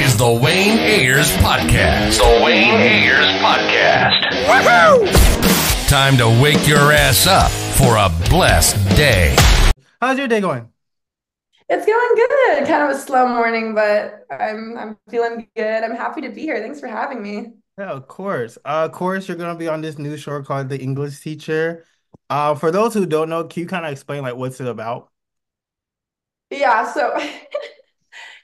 is the Wayne Ayers Podcast. The Wayne Ayers Podcast. Woohoo! Time to wake your ass up for a blessed day. How's your day going? It's going good. Kind of a slow morning, but I'm I'm feeling good. I'm happy to be here. Thanks for having me. Yeah, of course. Uh, of course, you're gonna be on this new show called The English Teacher. Uh, for those who don't know, can you kind of explain like what's it about? Yeah, so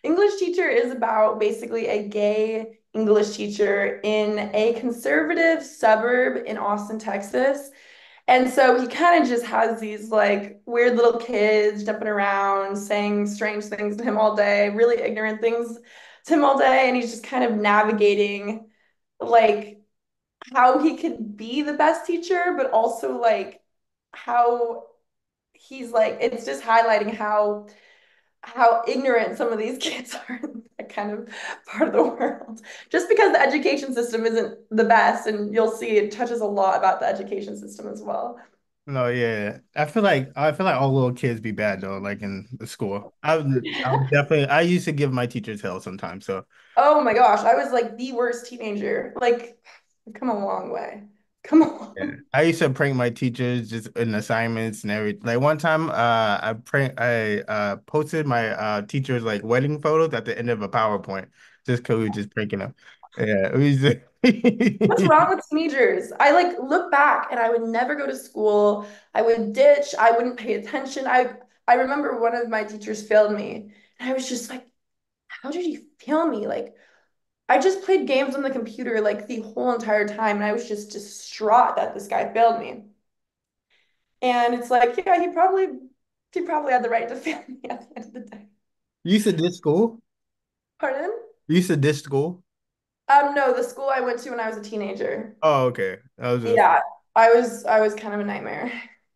English teacher is about basically a gay English teacher in a conservative suburb in Austin, Texas. And so he kind of just has these like weird little kids jumping around, saying strange things to him all day, really ignorant things to him all day. And he's just kind of navigating like how he could be the best teacher, but also like how he's like, it's just highlighting how how ignorant some of these kids are in that kind of part of the world. Just because the education system isn't the best, and you'll see it touches a lot about the education system as well. No, yeah, I feel like I feel like all little kids be bad though, like in the school. I was, I was definitely I used to give my teachers hell sometimes. So, oh my gosh, I was like the worst teenager. Like, I've come a long way. Come on. Yeah. I used to prank my teachers just in assignments and everything. Like one time, uh, I prank I uh posted my uh teacher's like wedding photos at the end of a PowerPoint just because we were just pranking them. Yeah. Just... What's wrong with teenagers? I like look back and I would never go to school. I would ditch. I wouldn't pay attention. I I remember one of my teachers failed me, and I was just like, "How did he fail me? Like, I just played games on the computer like the whole entire time, and I was just distraught that this guy failed me. And it's like, yeah, he probably he probably had the right to fail me at the end of the day. You said this school? Pardon? You said this school? Um, no, the school I went to when I was a teenager. Oh, okay. That was just... Yeah, I was I was kind of a nightmare.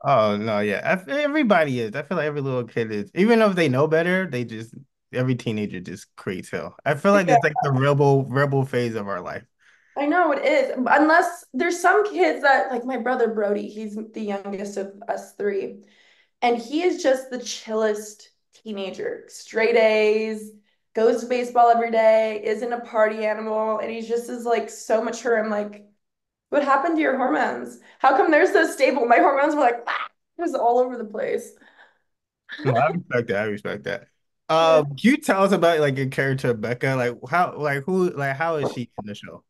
Oh no, yeah. Everybody is. I feel like every little kid is. Even if they know better, they just every teenager just creates hell. I feel like yeah. it's like the rebel rebel phase of our life. I know it is. Unless there's some kids that like my brother Brody, he's the youngest of us three. And he is just the chillest teenager. Straight A's, goes to baseball every day, isn't a party animal, and he's just is like so mature. I'm like, what happened to your hormones? How come they're so stable? My hormones were like, ah, it was all over the place. no, I respect that. I respect that. Um, can you tell us about like your character Becca? Like how, like who, like how is she in the show?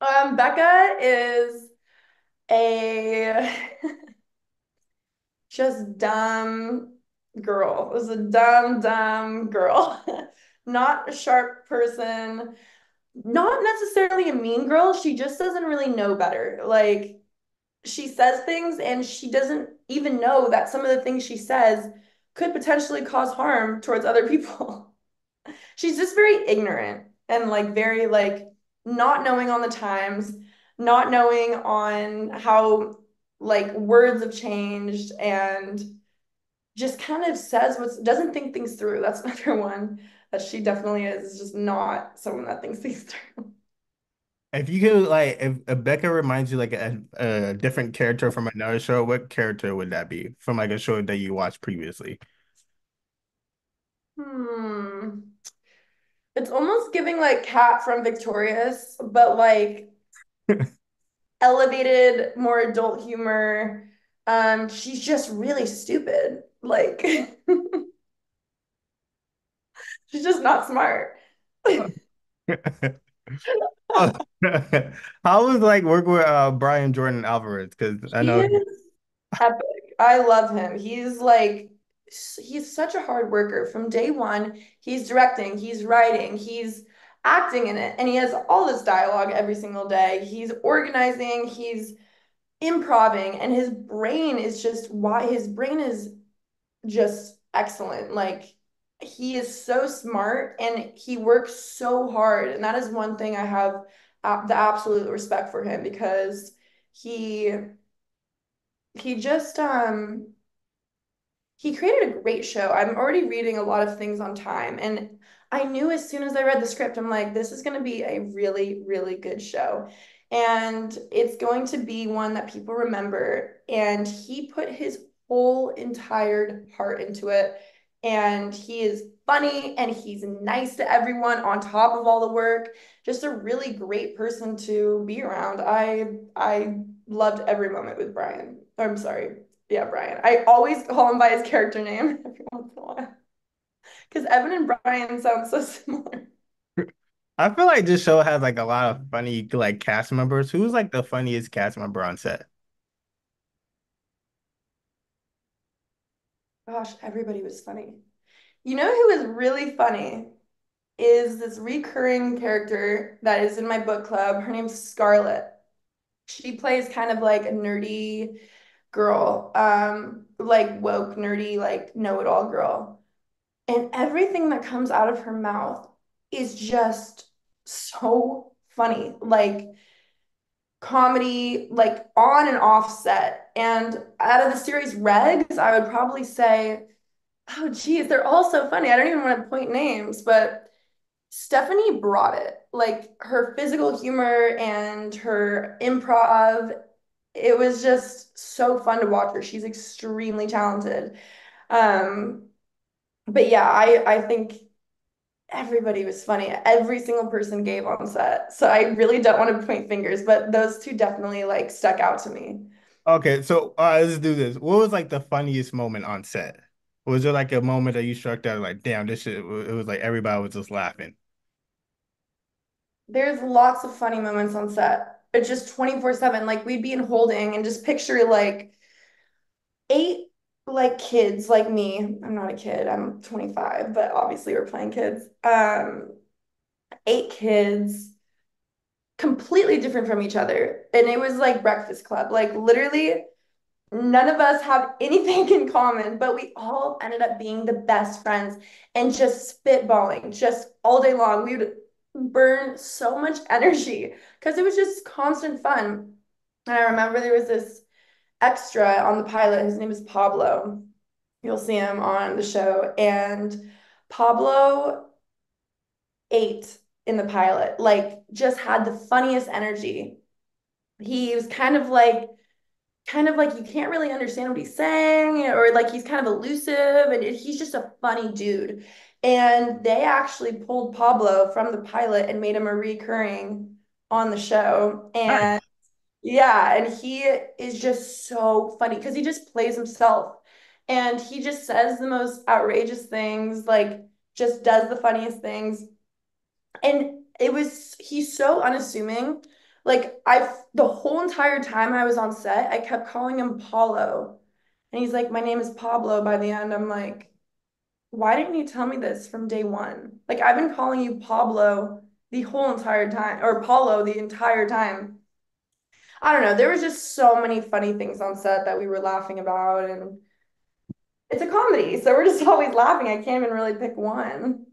Um, Becca is a just dumb girl. Is a dumb, dumb girl. Not a sharp person. Not necessarily a mean girl. She just doesn't really know better. Like she says things and she doesn't even know that some of the things she says could potentially cause harm towards other people. She's just very ignorant and like very like not knowing on the times, not knowing on how like words have changed and just kind of says what doesn't think things through. That's another one that she definitely is, just not someone that thinks things through. If you could like if, if Becca reminds you like a, a different character from another show, what character would that be from like a show that you watched previously? Hmm. It's almost giving like Kat from Victorious, but like elevated, more adult humor. Um, she's just really stupid. Like she's just not smart. How was like work with uh Brian Jordan Alvarez? Because I know epic. I love him. He's like he's such a hard worker from day one. He's directing, he's writing, he's acting in it, and he has all this dialogue every single day. He's organizing, he's improving, and his brain is just why his brain is just excellent. Like he is so smart and he works so hard. And that is one thing I have the absolute respect for him because he he just um he created a great show. I'm already reading a lot of things on time and I knew as soon as I read the script I'm like this is going to be a really really good show. And it's going to be one that people remember and he put his whole entire heart into it and he is funny and he's nice to everyone on top of all the work. Just a really great person to be around. I I loved every moment with Brian. I'm sorry. Yeah, Brian. I always call him by his character name every once in a while. Because Evan and Brian sound so similar. I feel like this show has like a lot of funny like cast members. Who's like the funniest cast member on set? Gosh, everybody was funny. You know who is really funny is this recurring character that is in my book club. Her name's Scarlett. She plays kind of like a nerdy girl, um, like woke, nerdy, like know-it-all girl. And everything that comes out of her mouth is just so funny. Like comedy, like on and off set. And out of the series regs, I would probably say, oh, geez, they're all so funny. I don't even want to point names, but Stephanie brought it. Like her physical humor and her improv, it was just so fun to watch her. She's extremely talented. Um, but yeah, I I think everybody was funny. Every single person gave on set. So I really don't want to point fingers, but those two definitely like stuck out to me. Okay, so uh, let's do this. What was like the funniest moment on set? Was there like a moment that you struck out like, damn, this shit, it was like everybody was just laughing? There's lots of funny moments on set. It's just 24/7. Like we'd be in holding and just picture like eight like kids like me. I'm not a kid. I'm 25, but obviously we're playing kids. Um, eight kids completely different from each other. And it was like Breakfast Club. Like literally none of us have anything in common, but we all ended up being the best friends and just spitballing just all day long. We would burn so much energy because it was just constant fun. And I remember there was this extra on the pilot. His name is Pablo. You'll see him on the show. And Pablo ate in the pilot, like just had the funniest energy. He was kind of like, kind of like you can't really understand what he's saying, or like he's kind of elusive, and he's just a funny dude. And they actually pulled Pablo from the pilot and made him a recurring on the show. And yeah, and he is just so funny because he just plays himself and he just says the most outrageous things, like just does the funniest things. And it was he's so unassuming. Like I the whole entire time I was on set, I kept calling him Paulo. And he's like, "My name is Pablo." By the end, I'm like, "Why didn't you tell me this from day one?" Like I've been calling you Pablo the whole entire time or Paulo the entire time. I don't know. There was just so many funny things on set that we were laughing about, and it's a comedy, so we're just always laughing. I can't even really pick one.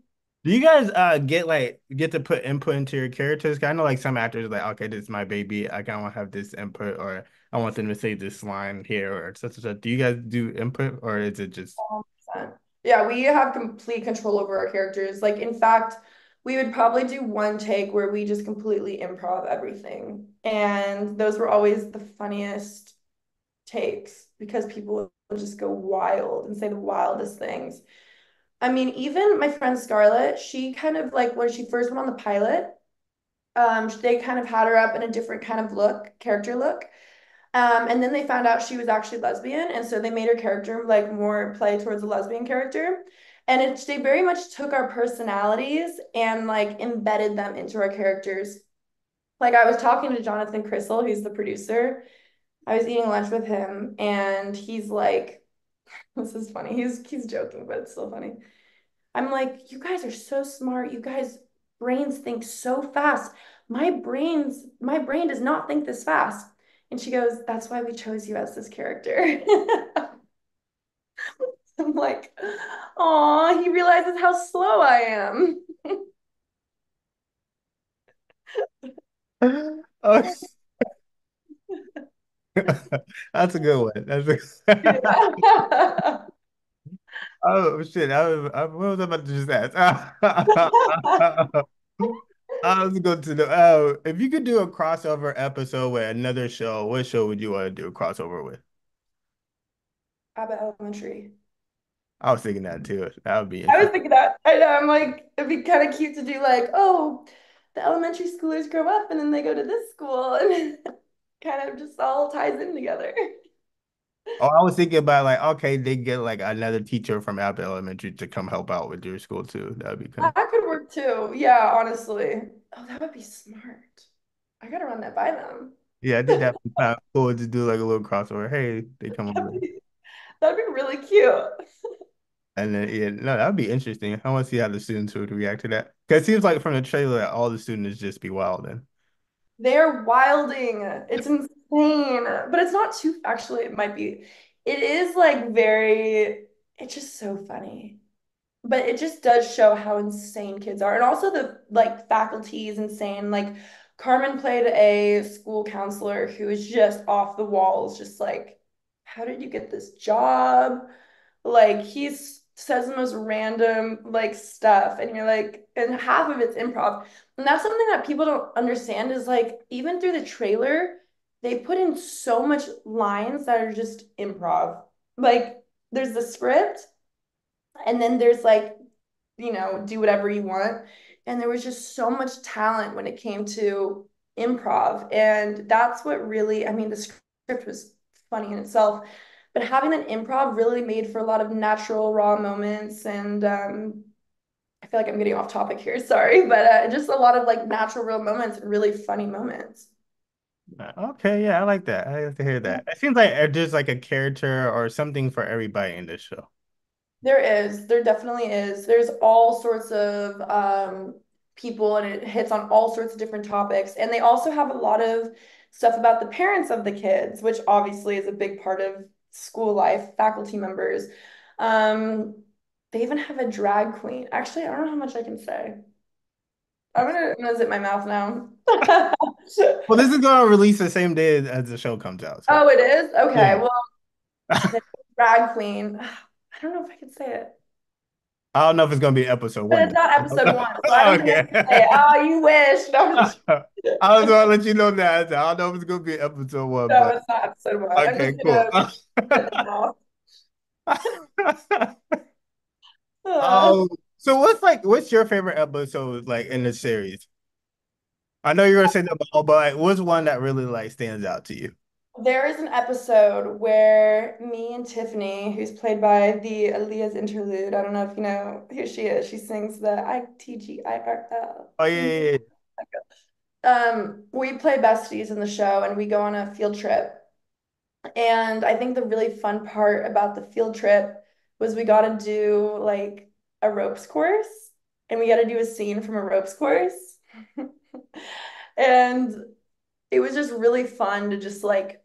Do you guys uh get like get to put input into your characters? I know like some actors are like, okay, this is my baby. I kind of have this input, or I want them to say this line here, or such and such. Do you guys do input, or is it just? 100%. Yeah, we have complete control over our characters. Like, in fact, we would probably do one take where we just completely improv everything. And those were always the funniest takes because people would just go wild and say the wildest things. I mean, even my friend Scarlett, she kind of like when she first went on the pilot, um, they kind of had her up in a different kind of look, character look. Um, and then they found out she was actually lesbian, and so they made her character like more play towards a lesbian character. And it, they very much took our personalities and like embedded them into our characters. Like I was talking to Jonathan Krisel, who's the producer. I was eating lunch with him, and he's like, "This is funny." He's he's joking, but it's still funny. I'm like, "You guys are so smart. You guys brains think so fast. My brains, my brain does not think this fast." And she goes, "That's why we chose you as this character." I'm like, oh, he realizes how slow I am. oh, that's a good one. That's a... oh shit! I was, I, what was I about to just ask? I was going to know uh, if you could do a crossover episode with another show. What show would you want to do a crossover with? Abbott Elementary. I was thinking that too. That would be I was thinking that. I know. I'm like, it'd be kind of cute to do like, oh, the elementary schoolers grow up and then they go to this school and kind of just all ties in together. Oh, I was thinking about like, okay, they get like another teacher from Abbott Elementary to come help out with your school too. That would be of That could work too. Yeah, honestly. Oh, that would be smart. I gotta run that by them. yeah. I think that'd be kind of cool to do like a little crossover. Hey, they come over, That'd be, that'd be really cute. and then yeah, no, that would be interesting. I want to see how the students would react to that because it seems like from the trailer that all the students just be wild and They're wilding. It's insane. But it's not too, actually, it might be. It is like very, it's just so funny. But it just does show how insane kids are. And also the like faculty is insane. Like Carmen played a school counselor who is just off the walls, just like, how did you get this job? Like he says the most random like stuff, and you're like, and half of it's improv. And that's something that people don't understand is like even through the trailer, they put in so much lines that are just improv. Like there's the script, and then there's like, you know, do whatever you want. And there was just so much talent when it came to improv. And that's what really, I mean, the script was funny in itself, but having an improv really made for a lot of natural, raw moments. And um, I feel like I'm getting off topic here, sorry, but uh, just a lot of like natural, real moments and really funny moments. uh, okay, yeah, I like that. I like to hear that. It seems like uh, there's like a character or something for everybody in this show. There is, there definitely is. There's all sorts of um, people, and it hits on all sorts of different topics. And they also have a lot of stuff about the parents of the kids, which obviously is a big part of school life, faculty members. Um, they even have a drag queen. Actually, I don't know how much I can say. I'm gonna, I'm gonna zip my mouth now. Well, this is going to release the same day as the show comes out. So Oh, it is? Okay. yeah, Well, drag queen. I don't know if I can say it. I don't know if it's going to be episode one it's not episode one, so I don't think I Okay. say. Oh, you wish. No, just, I was going to let you know that. I don't know if it's going to be episode one, no, but it's not episode one. Okay, cool. gonna shut my mouth. Um, so what's like, what's your favorite episode like in the series? I know you're gonna say all, but like, what's one that really like stands out to you? There is an episode where me and Tiffany, who's played by the Aaliyah's interlude, I don't know if you know who she is. She sings the I-T-G-I-R-L. Oh yeah, yeah, yeah. Um, we play besties in the show and we go on a field trip. And I think the really fun part about the field trip was we got to do like a ropes course and we got to do a scene from a ropes course. And it was just really fun to just like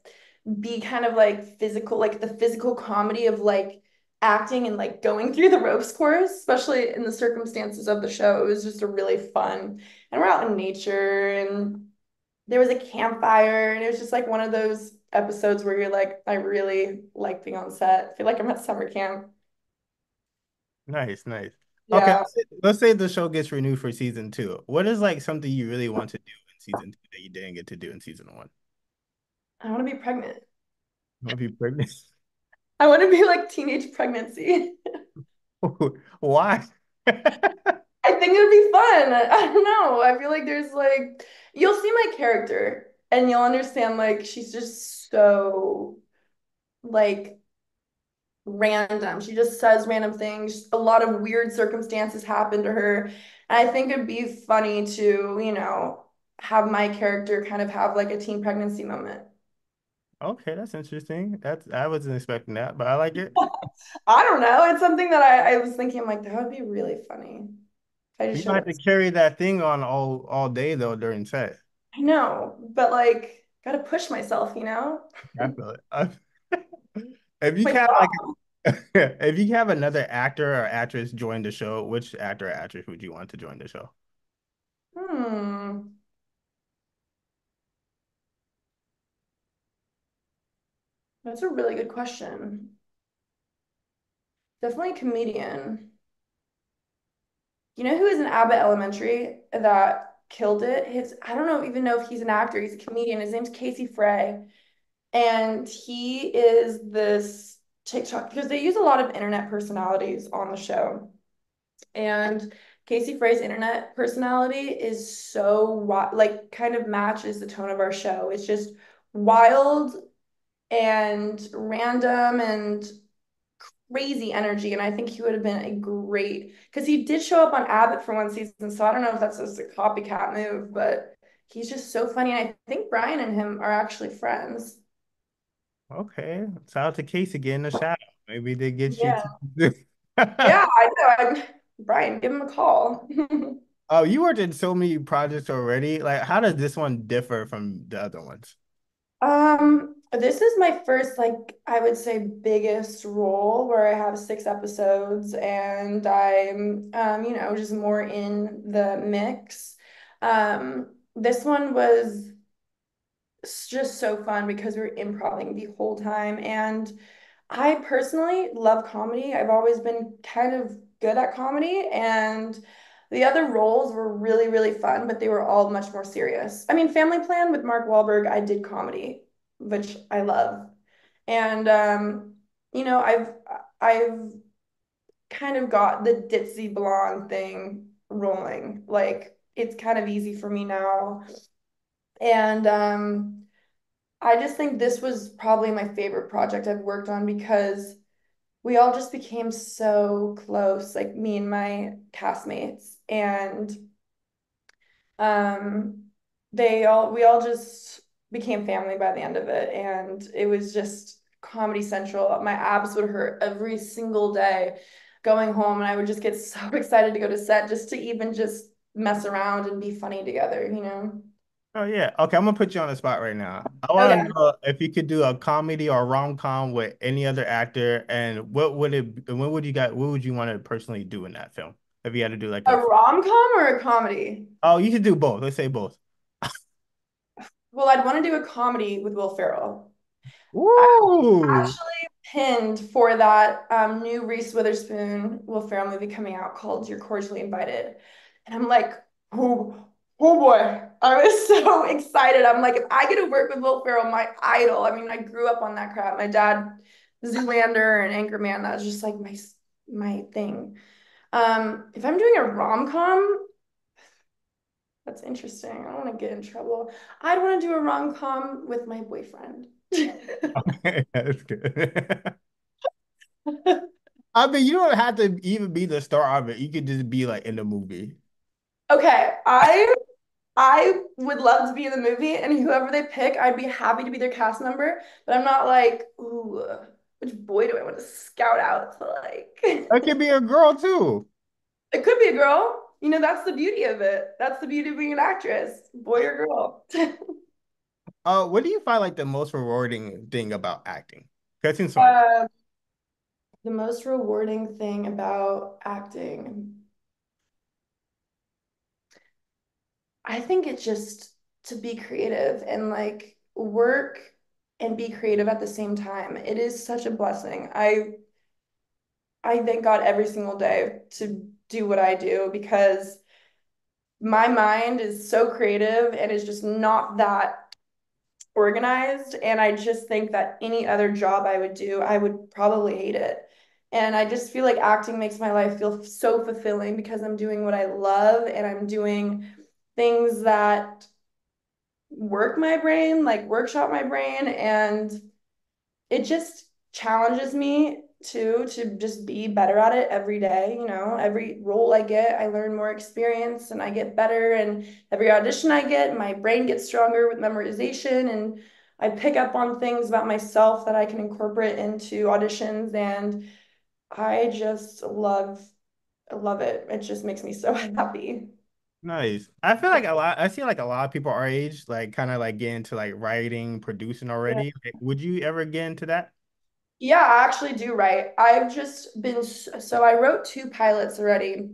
be kind of like physical, like the physical comedy of like acting and like going through the ropes course, especially in the circumstances of the show. It was just a really fun, and we're out in nature and there was a campfire, and it was just like one of those episodes where you're like, I really like being on set. I feel like I'm at summer camp. Nice, nice. Okay, Yeah, let's say, let's say the show gets renewed for season two. What is like something you really want to do season two that you didn't get to do in season one? I want to be pregnant. You want to be pregnant? I want to be like teenage pregnancy. Why? I think it would be fun. I, I don't know. I feel like there's like you'll see my character and you'll understand like she's just so like random. She just says random things. A lot of weird circumstances happen to her. And I think it'd be funny to, you know, have my character kind of have like a teen pregnancy moment. Okay, that's interesting. That's I wasn't expecting that, but I like it. I don't know. It's something that I, I was thinking, I'm like, that would be really funny. I just don't have to carry that thing on all all day though during set. I know, but like, gotta push myself, you know? I feel it. I- If you have like if you have another actor or actress join the show, which actor or actress would you want to join the show? Hmm. That's a really good question. Definitely a comedian. You know who is in Abbott Elementary that killed it? His, I don't know even know if he's an actor. He's a comedian. His name's Casey Frey. And he is this TikTok because they use a lot of internet personalities on the show. And Casey Frey's internet personality is so like kind of matches the tone of our show. It's just wild and random and crazy energy. And I think he would have been a great because he did show up on Abbott for one season. So I don't know if that's just a copycat move, but he's just so funny. And I think Brian and him are actually friends. Okay. Shout out to Casey getting a shout. Maybe they get yeah. you. yeah, I know. I'm, Brian, give him a call. oh, you worked in so many projects already. Like, how does this one differ from the other ones? Um, this is my first, like, I would say biggest role where I have six episodes and I'm, um, you know, just more in the mix. Um, this one was just so fun because we were improvising the whole time. And I personally love comedy. I've always been kind of good at comedy. And the other roles were really, really fun, but they were all much more serious. I mean, Family Plan with Mark Wahlberg, I did comedy, which I love. And um, you know, I've I've kind of got the ditzy blonde thing rolling. Like it's kind of easy for me now. And um, I just think this was probably my favorite project I've worked on because we all just became so close, like me and my castmates. And um, they all, we all just became family by the end of it. And it was just Comedy Central. My abs would hurt every single day going home. And I would just get so excited to go to set just to even just mess around and be funny together, you know? Oh yeah. Okay, I'm gonna put you on the spot right now. I want to okay. know if you could do a comedy or rom com with any other actor, and what would it? What would you got? What would you want to personally do in that film? If you had to do like a, a rom com or a comedy? Oh, you could do both. Let's say both. Well, I'd want to do a comedy with Will Ferrell. Ooh. actually pinned for that um, new Reese Witherspoon Will Ferrell movie coming out called "You're Cordially Invited," and I'm like, oh Oh boy, I was so excited. I'm like, if I get to work with Will Ferrell, my idol. I mean, I grew up on that crap. My dad, Zoolander and Anchorman, that was just like my my thing. Um, if I'm doing a rom com, that's interesting. I don't want to get in trouble. I'd want to do a rom com with my boyfriend. okay, that's good. I mean, you don't have to even be the star of it. You could just be like in the movie. Okay, I I would love to be in the movie, and whoever they pick, I'd be happy to be their cast member. But I'm not like, ooh, which boy do I want to scout out to like? It could be a girl too. It could be a girl. You know, that's the beauty of it. That's the beauty of being an actress, boy or girl. uh, what do you find like the most rewarding thing about acting? That seems fun. Uh, the most rewarding thing about acting. I think it's just to be creative and like work and be creative at the same time. It is such a blessing. I I thank God every single day to do what I do because my mind is so creative and is just not that organized. And I just think that any other job I would do, I would probably hate it. And I just feel like acting makes my life feel so fulfilling because I'm doing what I love and I'm doing things that work my brain, like workshop my brain. And it just challenges me too to just be better at it every day. You know, every role I get, I learn more experience and I get better. And every audition I get, my brain gets stronger with memorization. And I pick up on things about myself that I can incorporate into auditions. And I just love, love it. It just makes me so happy. Nice. I feel like a lot. I see like a lot of people our age, like kind of like get into like writing, producing already. Yeah. Like, would you ever get into that? Yeah, I actually do write. I've just been so I wrote two pilots already,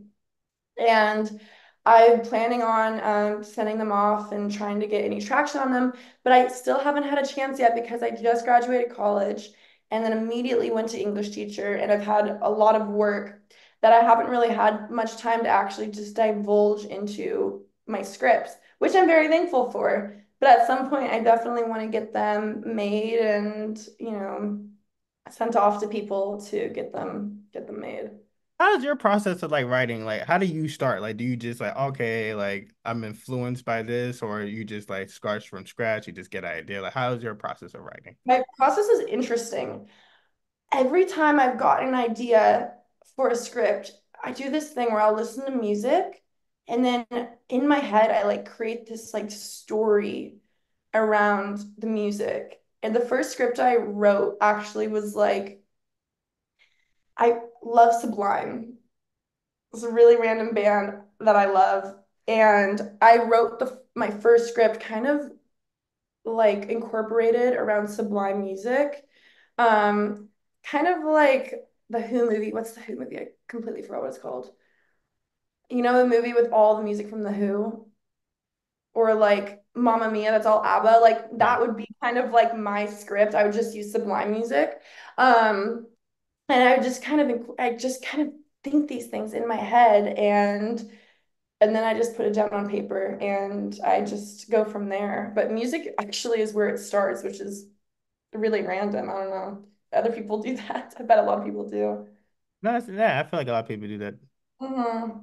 and I'm planning on um, sending them off and trying to get any traction on them. But I still haven't had a chance yet because I just graduated college and then immediately went to English teacher, and I've had a lot of work that I haven't really had much time to actually just divulge into my scripts, which I'm very thankful for. But at some point, I definitely want to get them made and, you know, sent off to people to get them get them made. How's your process of like writing? Like, how do you start? Like, do you just like, okay, like I'm influenced by this, or you just like start from scratch, you just get an idea? Like, how's your process of writing? My process is interesting. Every time I've got an idea for a script, I do this thing where I'll listen to music and then in my head I like create this like story around the music. And the first script I wrote actually was like I love Sublime. It's a really random band that I love. And I wrote the my first script kind of like incorporated around Sublime music. Um, kind of like the Who movie. What's the Who movie? I completely forgot what it's called. You know, the movie with all the music from the Who? Or like Mamma Mia, that's all ABBA. Like that would be kind of like my script. I would just use Sublime music. Um, and I would just kind of I just kind of think these things in my head and and then I just put it down on paper and I just go from there. But music actually is where it starts, which is really random. I don't know. Other people do that. I bet a lot of people do. No, yeah, I feel like a lot of people do that. Mm-hmm.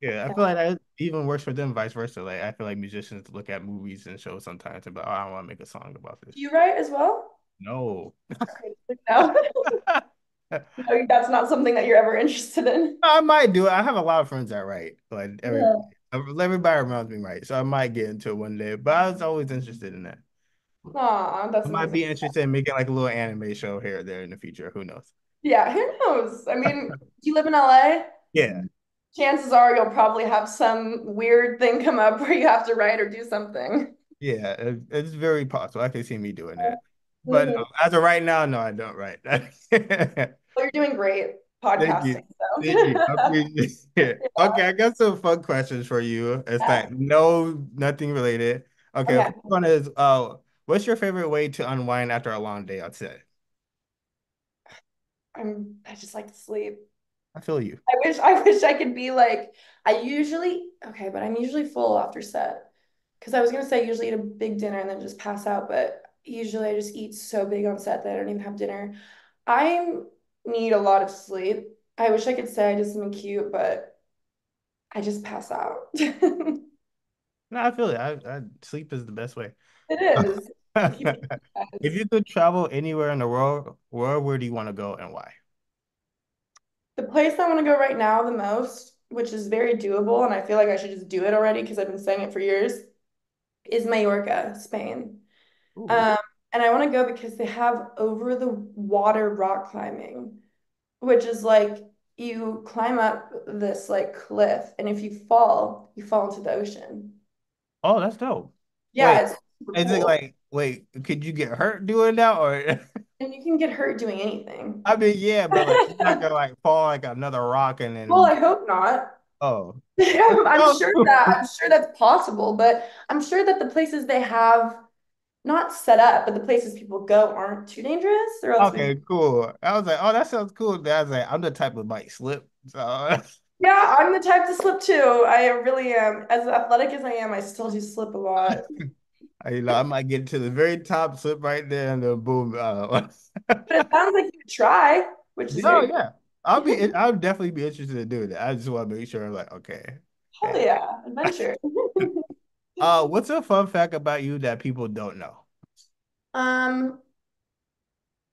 Yeah, I feel like that even worse for them, vice versa. Like I feel like musicians look at movies and shows sometimes and be like, oh, I want to make a song about this. You write as well? No. no. no, that's not something that you're ever interested in. I might do it. I have a lot of friends that write. Like every, yeah. everybody reminds me write, so I might get into it one day. But I was always interested in that. Aw, that's I might be interested in making like a little anime show here or there in the future. Who knows? Yeah, who knows? I mean, do you live in LA? Yeah. Chances are you'll probably have some weird thing come up where you have to write or do something. Yeah, it's very possible. I can see me doing that. But mm-hmm. as of right now, no, I don't write. well, you're doing great podcasting. Thank you. So. Thank you. Okay, I got some fun questions for you. It's yeah. like no, nothing related. Okay, okay. one is uh, what's your favorite way to unwind after a long day outside? I'm. I just like to sleep. I feel you. I wish. I wish I could be like. I usually okay, but I'm usually full after set. Because I was gonna say I usually eat a big dinner and then just pass out, but usually I just eat so big on set that I don't even have dinner. I need a lot of sleep. I wish I could say I did something cute, but I just pass out. no, I feel it. I, I, sleep is the best way. It is. if you could travel anywhere in the world, where where do you want to go and why? The place I want to go right now the most, which is very doable, and I feel like I should just do it already because I've been saying it for years, is Mallorca, Spain. Um, and I want to go because they have over the water rock climbing, which is like you climb up this like cliff, and if you fall, you fall into the ocean. Oh, that's dope. Yeah, wait, is cool. it like wait, could you get hurt doing that or? and you can get hurt doing anything. I mean, yeah, but like, you're not gonna like fall like another rock and then. Well, I hope not. Oh. I'm, I'm sure that I'm sure that's possible, but I'm sure that the places they have not set up, but the places people go aren't too dangerous. okay, we... cool. I was like, oh, that sounds cool. I was like, I'm the type of might slip. So yeah, I'm the type to slip too. I really am. As athletic as I am, I still do slip a lot. I, you know, I might get to the very top, slip right there, and then boom. Uh... but it sounds like you try, which is oh yeah. I'll be. I'll definitely be interested in doing it. I just want to make sure. I'm like, okay. Hell yeah, adventure. Uh, what's a fun fact about you that people don't know? Um,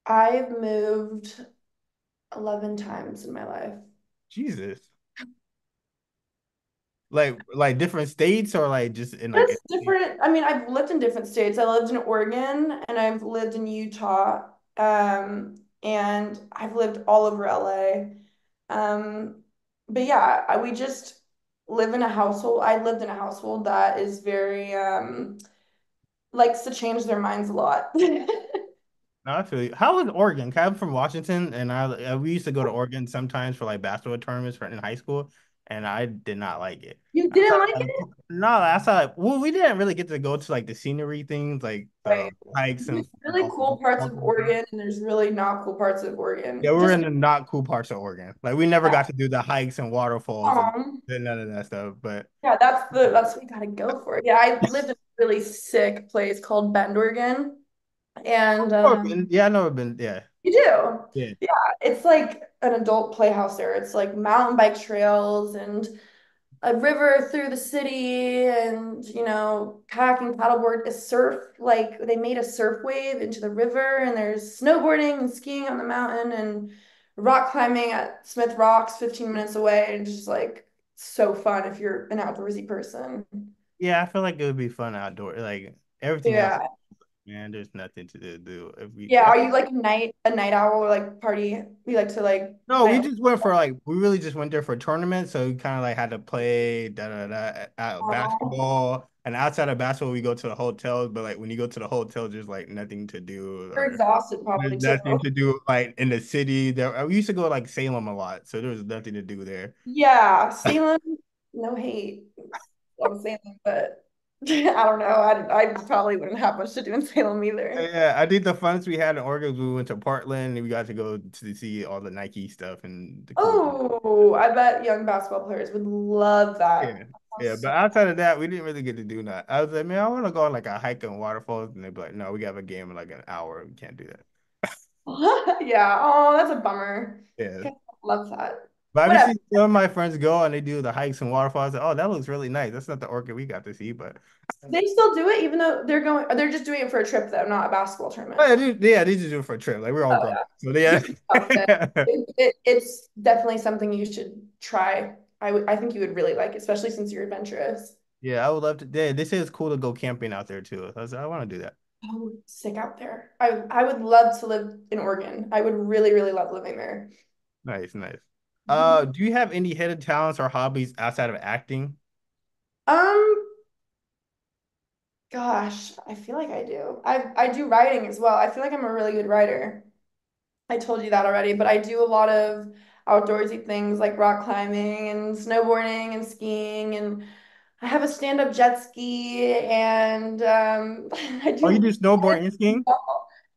I've moved 11 times in my life. Jesus. Like like different states or like just in like different I mean I've lived in different states. I lived in Oregon and I've lived in Utah. Um and I've lived all over LA. Um but yeah, I, we just live in a household. I lived in a household that is very um likes to change their minds a lot. no, I feel you. How was Oregon? I'm from Washington, and I uh, we used to go to Oregon sometimes for like basketball tournaments for in high school, and I did not like it. You didn't like it? No, I saw like well, we didn't really get to go to like the scenery things, like right. hikes and really cool parts of Oregon, and there's really not cool parts of Oregon. Yeah, we were Just... in the not cool parts of Oregon. Like we never yeah. got to do the hikes and waterfalls um, and none of that stuff. But yeah, that's the that's what you gotta go for. Yeah, I lived in a really sick place called Bend, Oregon. And um, yeah, I've been yeah. You do. Yeah. Yeah, it's like an adult playhouse there. It's like mountain bike trails and a river through the city and, you know, kayaking, paddleboard, a surf, like they made a surf wave into the river and there's snowboarding and skiing on the mountain and rock climbing at Smith Rocks 15 minutes away and just like so fun if you're an outdoorsy person. Yeah, I feel like it would be fun outdoor. Like everything else, Yeah. Man, there's nothing to do. If we Yeah, are you like night a night owl or like party? We like to like No, we just went for like we really just went there for a tournament, so we kind of like had to play da da da uh, basketball. And outside of basketball, we go to the hotels. But like when you go to the hotel, there's like nothing to do, You're exhausted probably nothing to do like in the city. There, we used to go like Salem a lot, so there was nothing to do there. Yeah, Salem, no hate. Love Salem, but I don't know. I, I probably wouldn't have much to do in Salem either. Uh, yeah, I think the funnest we had in Oregon we went to Portland and we got to go to see all the Nike stuff and cool. Oh, I bet young basketball players would love that. Yeah. Yeah, but outside of that, we didn't really get to do that. I was like, man, I want to go on like a hike and waterfalls, and they'd be like, no, we have a game in like an hour. We can't do that. Yeah. Oh, that's a bummer. Yeah. Love that. But I've seen some of my friends go and they do the hikes and waterfalls. Oh, that looks really nice. That's not the Oregon we got to see, but They still do it even though they're going, they're just doing it for a trip though, not a basketball oh, tournament. yeah, they, yeah, they just do it for a trip. Like we're all Oh, grown. yeah. So oh, yeah. It, it, it's definitely something you should try. I would, I think you would really like, especially since you're adventurous. Yeah, I would love to. Yeah, they say it's cool to go camping out there too. I was I want to do that. Oh, sick out there. I I would love to live in Oregon. I would really, really love living there. Nice, nice. Uh, do you have any hidden talents or hobbies outside of acting? Um, gosh, I feel like I do. I I do writing as well. I feel like I'm a really good writer. I told you that already, but I do a lot of outdoorsy things like rock climbing and snowboarding and skiing and I have a stand-up jet ski and um I Oh, you do snowboarding and skiing?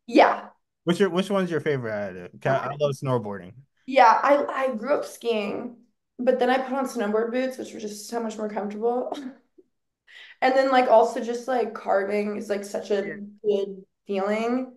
yeah. Which your which one's your favorite out of it? 'Cause I love snowboarding. Yeah, I I grew up skiing, but then I put on snowboard boots, which were just so much more comfortable. And then like also just like carving is like such a Yeah. good feeling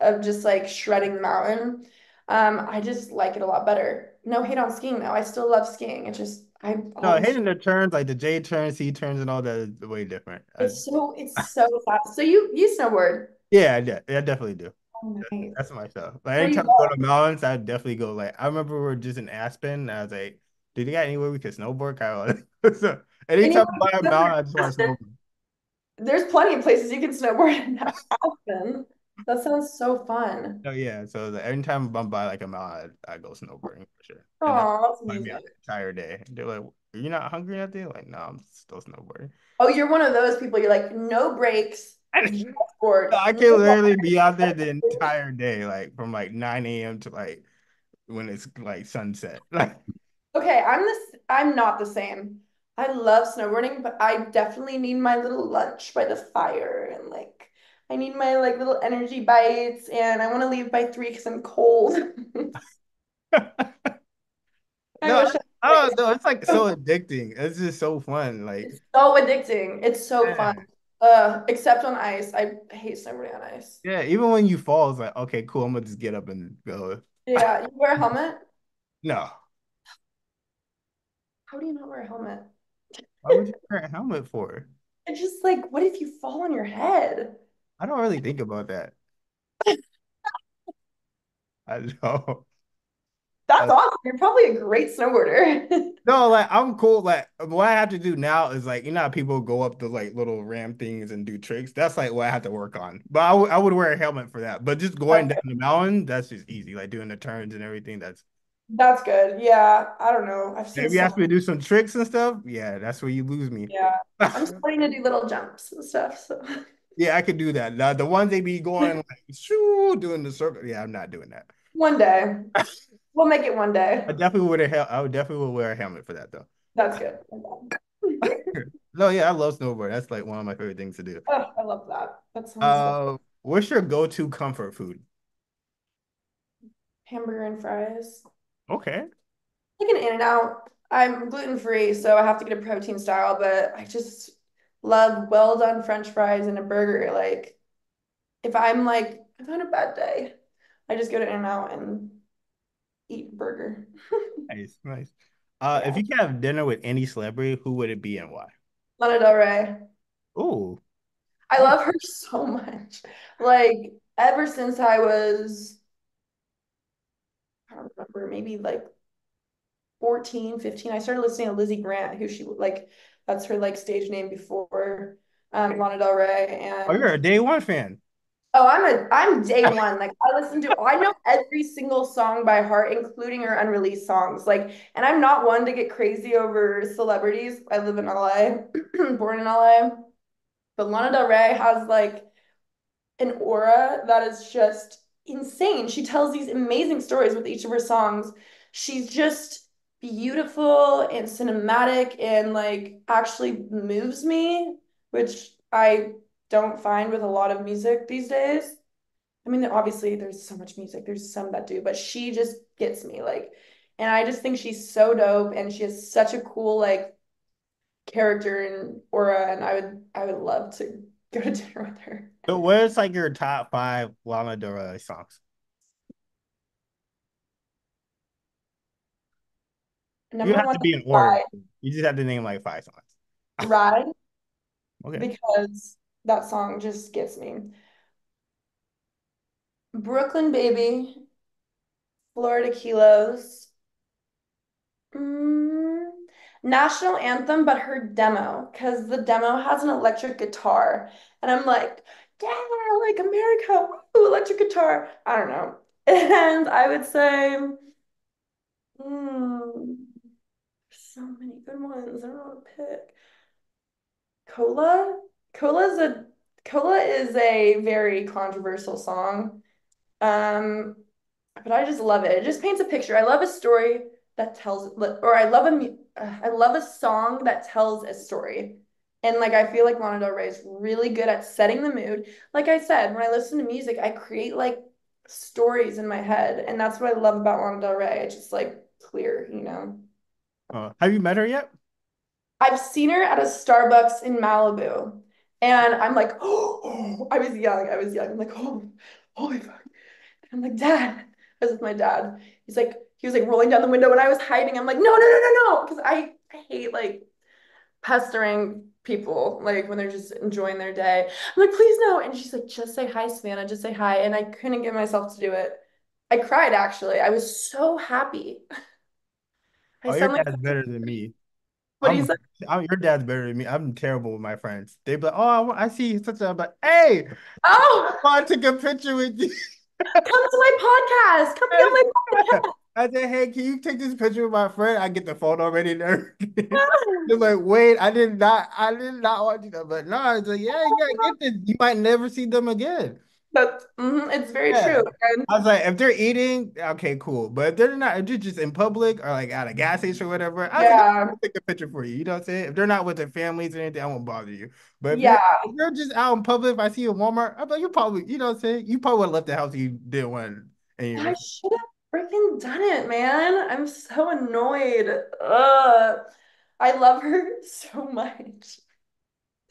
of just like shredding the mountain. Um, I just like it a lot better. No hate on skiing though. I still love skiing. It just I No, hitting the turns like the J turns, C turns, and all that is way different. It's so it's so fast. So you you snowboard. yeah, I, de- I definitely do. Oh, nice. That's my stuff. Like anytime I go to mountains, I definitely go. Like I remember we were just in Aspen. And I was like, "Dude, you got anywhere we could snowboard?" Kyle. so anytime I buy a mountain. I just want to snowboard. There's plenty of places you can snowboard in Aspen. That sounds so fun. Oh yeah, so like, anytime I'm by like a mountain, I, I go snowboarding for sure. Oh, that's why me out amazing. the entire day. They're like, "Are you not hungry out there?" Like, no, I'm still snowboarding. Oh, you're one of those people. You're like, no breaks. I can literally be out there the entire day, like from like 9 a.m. to like when it's like sunset. Like, Okay, I'm this. I'm not the same. I love snowboarding, but I definitely need my little lunch by the fire and like I need my like little energy bites and I want to leave by three because I'm cold. I no, I don't know. It's like so addicting. It's just so fun. Like, It's so addicting. It's so yeah, fun. Uh, except on ice. I hate snowboarding on ice. yeah. Even when you fall, it's like, okay, cool. I'm gonna just get up and go. Yeah, you wear a helmet? No, How do you not wear a helmet? why would you wear a helmet for? It's just like, what if you fall on your head? I don't really think about that. I know. That's awesome. You're probably a great snowboarder. No, like I'm cool. Like what I have to do now is like you know how people go up the like little ramp things and do tricks. That's like what I have to work on. But I would wear a helmet for that. But just going down the mountain, that's just easy. Like doing the turns and everything. That's that's good. Yeah, I don't know. I've seen if you some. ask me to do some tricks and stuff, yeah, that's where you lose me. Yeah, I'm starting to do little jumps and stuff. So Yeah, I could do that. The, the ones they be going like shoo, doing the circle. Yeah, I'm not doing that. one day, we'll make it one day. I definitely would have. I would definitely would wear a helmet for that though. That's good. No, yeah, I love snowboard. That's like one of my favorite things to do. Oh, I love that. That sounds so. Uh, what's your go-to comfort food? Hamburger and fries. Okay. Like an In-N-Out. I'm gluten free, so I have to get a protein style, but I just love well done French fries and a burger. Like if I'm like I've had a bad day, I just go to In-N-Out and eat burger. Nice, nice. Uh, if you could have dinner with any celebrity, who would it be and why? Lana Del Rey. Ooh, I love her so much. Like ever since I was, I don't remember, maybe like 14, 15, I started listening to Lizzie Grant, who she like that's her like stage name before um Lana Del Rey And oh, you're a day one fan. Oh I'm a I'm day one. Like I listen to I know every single song by heart, including her unreleased songs. Like, and I'm not one to get crazy over celebrities. I live in LA, born in LA. But Lana Del Rey has like an aura that is just insane. She tells these amazing stories with each of her songs. She's just beautiful and cinematic and like actually moves me, which I don't find with a lot of music these days. I mean, obviously there's so much music, there's some that do, but she just gets me like, and I just think she's so dope and she has such a cool like character and aura, and I would I would love to go to dinner with her. So, what's like your top five Lana Del Rey songs? You have to be in order. You just have to name like five songs. Ride, Okay. because that song just gets me. Brooklyn Baby, Florida Kilos, mm, National Anthem, but her demo, because the demo has an electric guitar. And I'm like, yeah, like America, electric guitar. I don't know. And I would say, mm, so many good ones. I don't know what to pick. Cola? Cola is a Cola is a very controversial song. Um, but I just love it. It just paints a picture. I love a story that tells, or I love a, uh, I love a song that tells a story. And like I feel like Lana Del Rey is really good at setting the mood. Like I said, when I listen to music, I create like stories in my head, and that's what I love about Lana Del Rey. It's just like clear, you know. Uh, have you met her yet? I've seen her at a Starbucks in Malibu, and I'm like, oh, I was young. I was young. I'm like, oh, holy fuck. And I'm like, Dad. I was with my dad. He's like, he was like rolling down the window, and I was hiding. I'm like, no, no, no, no, no, because I, I hate like pestering people like when they're just enjoying their day. I'm like, please no. And she's like, just say hi, Savanna. Just say hi. And I couldn't get myself to do it. I cried actually. I was so happy. I Oh, your sound like dad's better than me. What do you say? Your dad's better than me. I'm terrible with my friends. They be like, "Oh, I, I see such a," but hey, Oh, I want to take a picture with you. come to my podcast. Come on my podcast. I said, "Hey, can you take this picture with my friend?" I get the phone already there. They're like, "Wait, I did not, I did not want you to." But no, I was like, "Yeah, you gotta get this. You might never see them again." That's mhm, it's very Yeah. true. And I was like, if they're eating, okay, cool. But if they're not, if they're just in public or like at a gas station or whatever, I yeah, I'll take a picture for you. You know what I'm saying? If they're not with their families or anything, I won't bother you. But if you're yeah. if you're just out in public, if I see you in Walmart, I'm like, you probably, you know what I'm saying? You probably would have left the house if you didn't want any I should have freaking done it, man. I'm so annoyed. Ugh. I love her so much.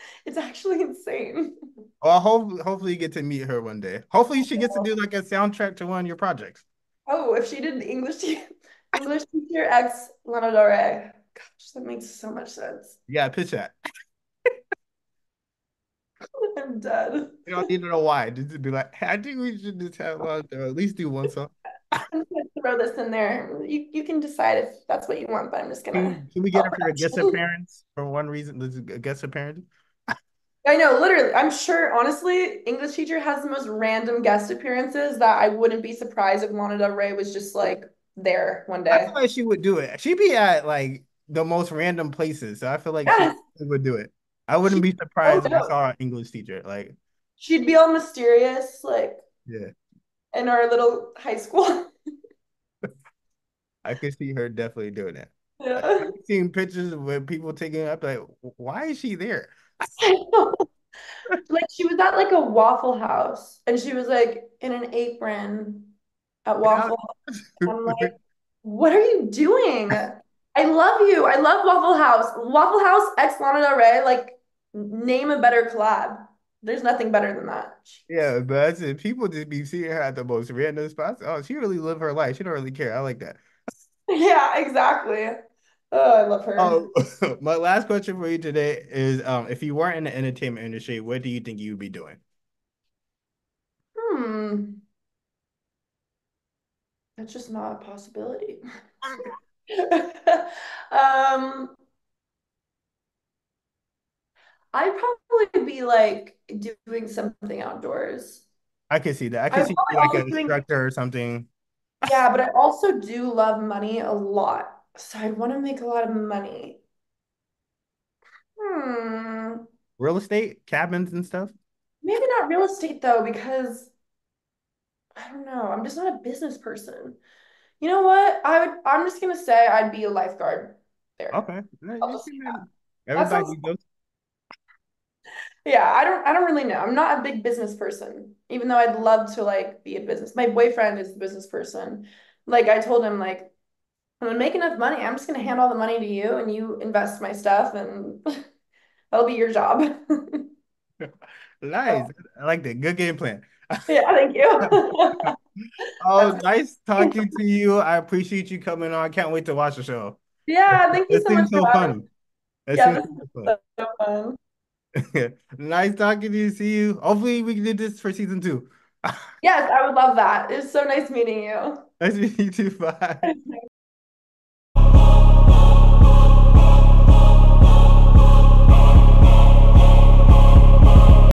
It's actually insane. Well, hopefully, hopefully you get to meet her one day. Hopefully she gets to do like a soundtrack to one of your projects. Oh, if she did English te- English teacher X Lana Del Rey. Gosh, that makes so much sense. Gotta pitch that. I'm dead. You don't need to know why. Just to be like, hey, I think we should just have one, or at least do one song. I'm gonna throw this in there. You you can decide if that's what you want, but I'm just gonna. Can, can we get her for a guest appearance for one reason? A guest appearance. I know, literally. I'm sure, honestly, English teacher has the most random guest appearances that I wouldn't be surprised if Lana Del Rey was just like there one day. I feel like she would do it. She'd be at like the most random places, so I feel like Yes. she would do it. I wouldn't be surprised if I saw an English teacher. Like, She'd be all mysterious, like yeah, in our little high school. I could see her definitely doing that. Yeah. I've seen pictures with people taking up, like, why is she there? Like she was at like a Waffle House and she was like in an apron at Waffle House. I'm like, what are you doing? I love you. I love Waffle House. Waffle House X Lana Del Rey, like name a better collab. There's nothing better than that. Yeah, but that's it. People just be seeing her at the most random spots. Oh, she really live her life. She don't really care. I like that. Yeah, exactly. Oh, I love her. Oh, my last question for you today is um if you weren't in the entertainment industry, what do you think you would be doing? Hmm. That's just not a possibility. Um, I'd probably be like doing something outdoors. I can see that. I can I'm see like an doing, instructor or something. yeah, but I also do love money a lot. So I'd want to make a lot of money. Hmm. Real estate, cabins and stuff. Maybe not real estate though, because I don't know. I'm just not a business person. You know what? I would, I'm just gonna say I'd be a lifeguard there. Okay. Yeah, I'll you just say see, that. man. That Everybody sounds, yeah, I don't, I don't really know. I'm not a big business person, even though I'd love to like be a business. My boyfriend is the business person. Like I told him, like, when I make enough money, I'm just gonna hand all the money to you and you invest my stuff and that'll be your job. Nice. I like that. Good game plan. Yeah, thank you. Oh, nice talking to you. I appreciate you coming on. I can't wait to watch the show. yeah, thank you so much so funny. That Yeah, seems so fun. fun. Nice talking to you. See you. Hopefully, we can do this for season two. Yes, I would love that. It's so nice meeting you. Nice meeting you too. Bye.